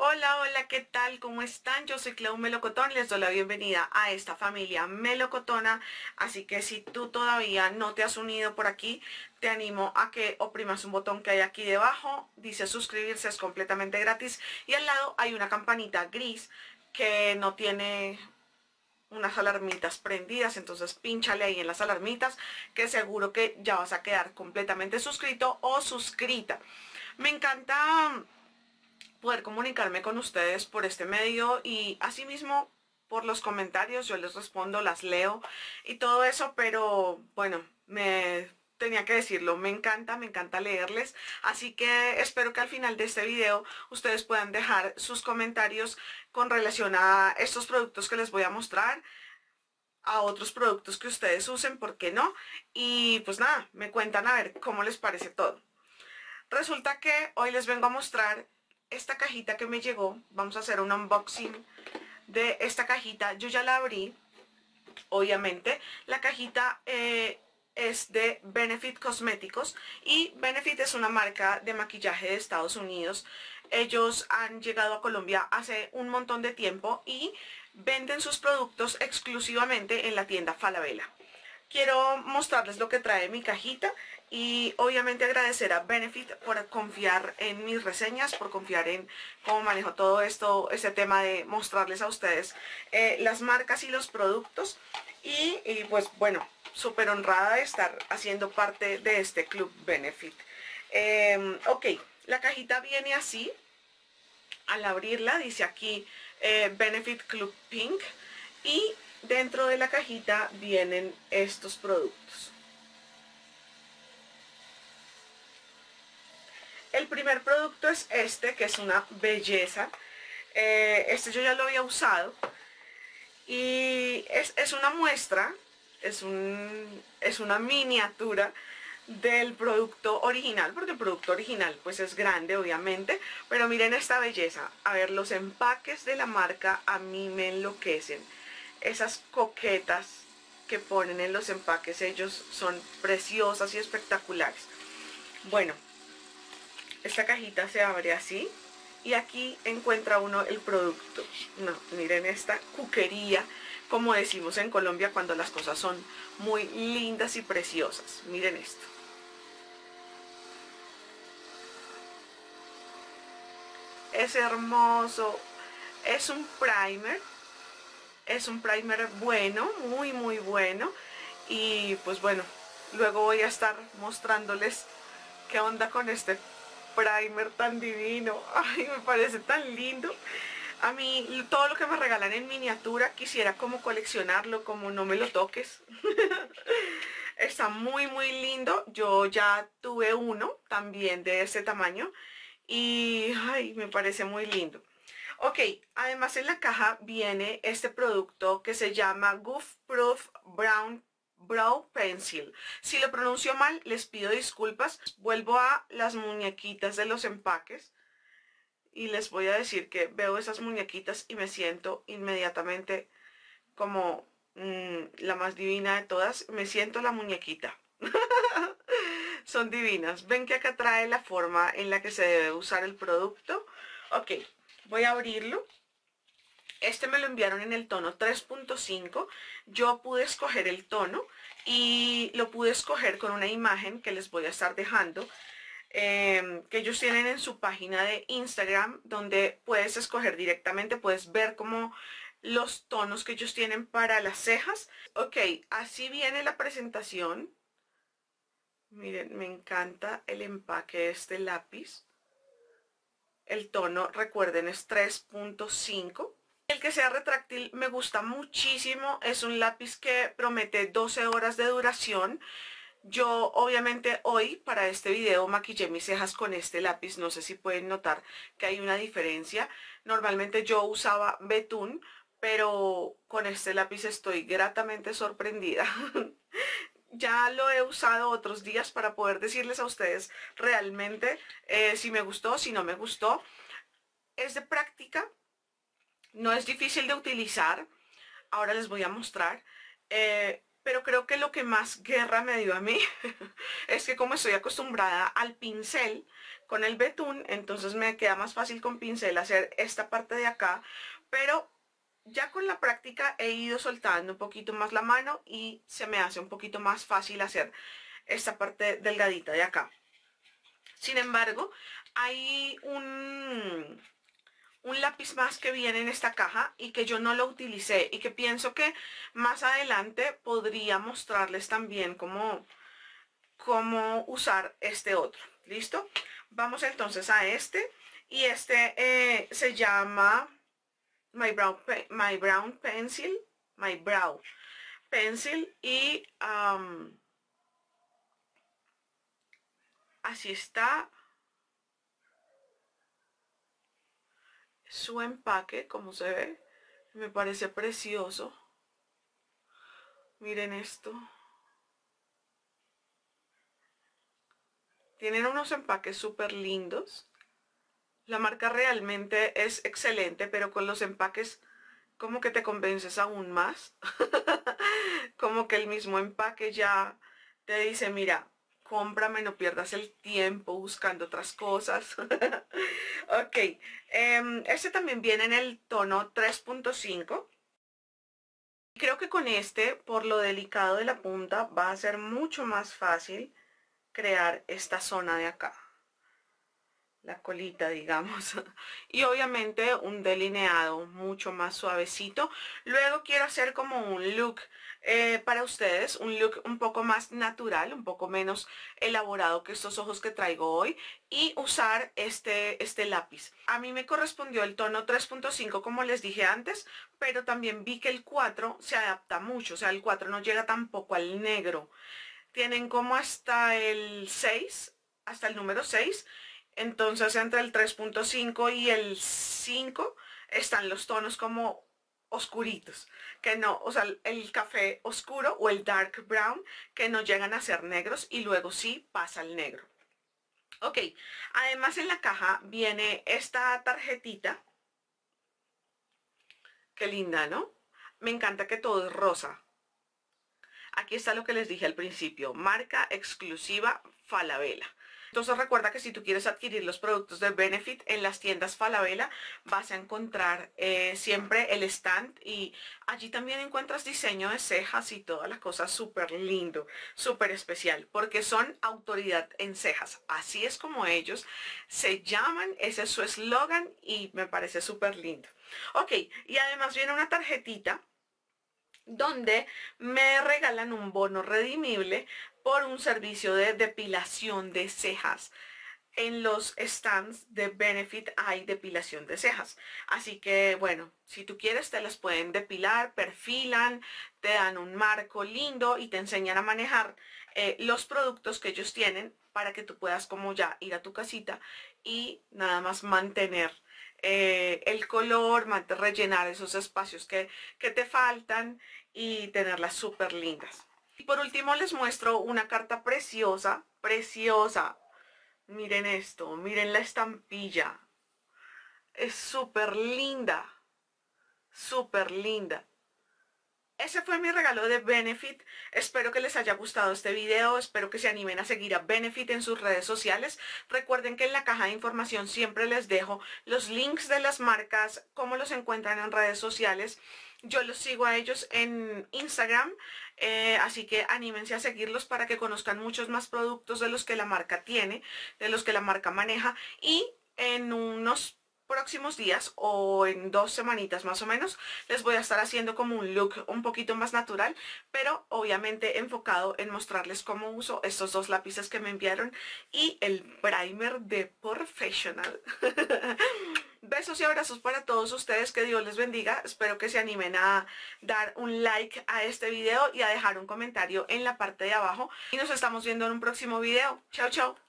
Hola, hola, ¿qué tal? ¿Cómo están? Yo soy Clau Melocotón, les doy la bienvenida a esta familia melocotona, así que si tú todavía no te has unido por aquí, te animo a que oprimas un botón que hay aquí debajo, dice suscribirse, es completamente gratis, y al lado hay una campanita gris que no tiene unas alarmitas prendidas, entonces pínchale ahí en las alarmitas, que seguro que ya vas a quedar completamente suscrito o suscrita. Me encanta poder comunicarme con ustedes por este medio y asimismo por los comentarios, yo les respondo, las leo y todo eso, pero bueno, me tenía que decirlo, me encanta, me encanta leerles, así que espero que al final de este video ustedes puedan dejar sus comentarios con relación a estos productos que les voy a mostrar, a otros productos que ustedes usen, ¿por qué no? Y pues nada, me cuentan a ver cómo les parece todo. Resulta que hoy les vengo a mostrar esta cajita que me llegó, vamos a hacer un unboxing de esta cajita, yo ya la abrí, obviamente, la cajita eh, es de Benefit Cosméticos y Benefit es una marca de maquillaje de Estados Unidos, ellos han llegado a Colombia hace un montón de tiempo y venden sus productos exclusivamente en la tienda Falabella. Quiero mostrarles lo que trae mi cajita y obviamente agradecer a Benefit por confiar en mis reseñas, por confiar en cómo manejo todo esto, este tema de mostrarles a ustedes eh, las marcas y los productos. Y, pues bueno, súper honrada de estar haciendo parte de este club Benefit. Em, ok, la cajita viene así. Al abrirla dice aquí eh, Benefit Club Pink. Y dentro de la cajita vienen estos productos. El primer producto es este, que es una belleza. Eh, este yo ya lo había usado. Y es, una muestra, es, un, es una miniatura del producto original, porque el producto original pues es grande obviamente, pero miren esta belleza, a ver los empaques de la marca a mí me enloquecen, esas coquetas que ponen en los empaques, ellos son preciosas y espectaculares. Bueno, esta cajita se abre así y aquí encuentra uno el producto. No, miren esta cuquería, como decimos en Colombia cuando las cosas son muy lindas y preciosas. Miren esto. Es hermoso. Es un primer. Es un primer bueno, muy muy bueno. Y pues bueno, luego voy a estar mostrándoles qué onda con este primer tan divino. Ay, me parece tan lindo. A mí todo lo que me regalan en miniatura quisiera como coleccionarlo, como no me lo toques. Está muy muy lindo. Yo ya tuve uno también de ese tamaño y ay, me parece muy lindo. Ok, además en la caja viene este producto que se llama Goof Proof Brown Brow Pencil. Si lo pronuncio mal, les pido disculpas. Vuelvo a las muñequitas de los empaques y les voy a decir que veo esas muñequitas y me siento inmediatamente como mm, la más divina de todas. Me siento la muñequita. Son divinas. Ven que acá trae la forma en la que se debe usar el producto. Ok, voy a abrirlo. Este me lo enviaron en el tono 3.5. Yo pude escoger el tono y lo pude escoger con una imagen que les voy a estar dejando. Em, que ellos tienen en su página de Instagram donde puedes escoger directamente, puedes ver como los tonos que ellos tienen para las cejas. Ok, así viene la presentación. Miren, me encanta el empaque de este lápiz. El tono, recuerden, es 3.5. El que sea retráctil me gusta muchísimo. Es un lápiz que promete 12 horas de duración. Yo obviamente hoy para este video maquillé mis cejas con este lápiz. No sé si pueden notar que hay una diferencia. Normalmente yo usaba betún, pero con este lápiz estoy gratamente sorprendida. ya lo he usado otros días para poder decirles a ustedes realmente eh, si me gustó, si no me gustó. Es de práctica, no es difícil de utilizar. Ahora les voy a mostrar. Eh, pero creo que lo que más guerra me dio a mí es que como estoy acostumbrada al pincel con el betún, entonces me queda más fácil con pincel hacer esta parte de acá, pero ya con la práctica he ido soltando un poquito más la mano y se me hace un poquito más fácil hacer esta parte delgadita de acá. Sin embargo, hay un, un lápiz más que viene en esta caja y que yo no lo utilicé y que pienso que más adelante podría mostrarles también cómo, cómo usar este otro. ¿Listo? Vamos entonces a este y este eh, se llama My Brown, My Brown Pencil, My Brow Pencil y así está su empaque, como se ve. Me parece precioso. Miren esto. Tienen unos empaques súper lindos. La marca realmente es excelente, pero con los empaques como que te convences aún más. como que el mismo empaque ya te dice, mira, cómprame, no pierdas el tiempo buscando otras cosas. ok, em, este también viene en el tono 3.5. Creo que con este, por lo delicado de la punta, va a ser mucho más fácil crear esta zona de acá. La colita, digamos. y obviamente un delineado mucho más suavecito. Luego quiero hacer como un look eh, para ustedes, un look un poco más natural, un poco menos elaborado que estos ojos que traigo hoy y usar este, este lápiz. A mí me correspondió el tono 3.5 como les dije antes, pero también vi que el 4 se adapta mucho, o sea, el 4 no llega tampoco al negro. Tienen como hasta el 6, hasta el número 6, entonces entre el 3.5 y el 5 están los tonos como oscuritos, que no, o sea, el café oscuro o el dark brown, que no llegan a ser negros y luego sí pasa el negro. Ok, además en la caja viene esta tarjetita. Qué linda, ¿no? Me encanta que todo es rosa. Aquí está lo que les dije al principio, marca exclusiva Falabella. Entonces recuerda que si tú quieres adquirir los productos de Benefit en las tiendas Falabella vas a encontrar eh, siempre el stand y allí también encuentras diseño de cejas y todas las cosas súper lindo, súper especial porque son autoridad en cejas. Así es como ellos se llaman, ese es su eslogan y me parece súper lindo. Ok, y además viene una tarjetita donde me regalan un bono redimible por un servicio de depilación de cejas. En los stands de Benefit hay depilación de cejas. Así que, bueno, si tú quieres te las pueden depilar, perfilan, te dan un marco lindo y te enseñan a manejar eh, los productos que ellos tienen para que tú puedas como ya ir a tu casita y nada más mantener eh, el color, rellenar esos espacios que, que te faltan y tenerlas súper lindas. Y por último les muestro una carta preciosa, preciosa. Miren esto, miren la estampilla. Es súper linda, súper linda. Ese fue mi regalo de Benefit. Espero que les haya gustado este video. Espero que se animen a seguir a Benefit en sus redes sociales. Recuerden que en la caja de información siempre les dejo los links de las marcas, cómo los encuentran en redes sociales. Yo los sigo a ellos en Instagram, eh, así que anímense a seguirlos para que conozcan muchos más productos de los que la marca tiene, de los que la marca maneja y en unos próximos días o en dos semanitas más o menos les voy a estar haciendo como un look un poquito más natural pero obviamente enfocado en mostrarles cómo uso estos dos lápices que me enviaron y el primer de Professional besos y abrazos para todos ustedes que Dios les bendiga. Espero que se animen a dar un like a este video y a dejar un comentario en la parte de abajo. Y nos estamos viendo en un próximo video. Chao chao